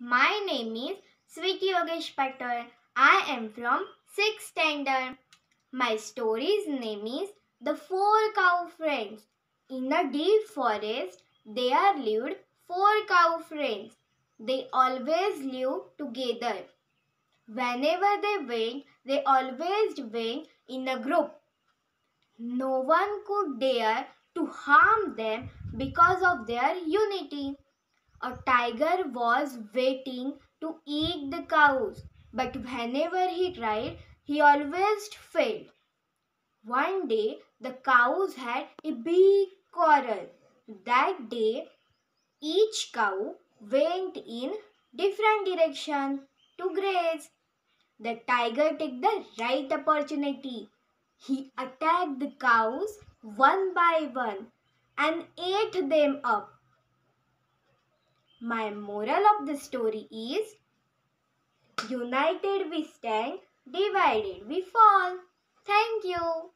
My name is Sweetie Yogesh Patel. I am from 6th standard. My story's name is The Four Cow Friends. In a deep forest, there lived four cow friends. They always lived together. Whenever they went, they always went in a group. No one could dare to harm them because of their unity. A tiger was waiting to eat the cows, but whenever he tried, he always failed. One day, the cows had a big quarrel. That day, each cow went in different direction to graze. The tiger took the right opportunity. He attacked the cows one by one and ate them up. My moral of the story is United we stand, divided we fall. Thank you.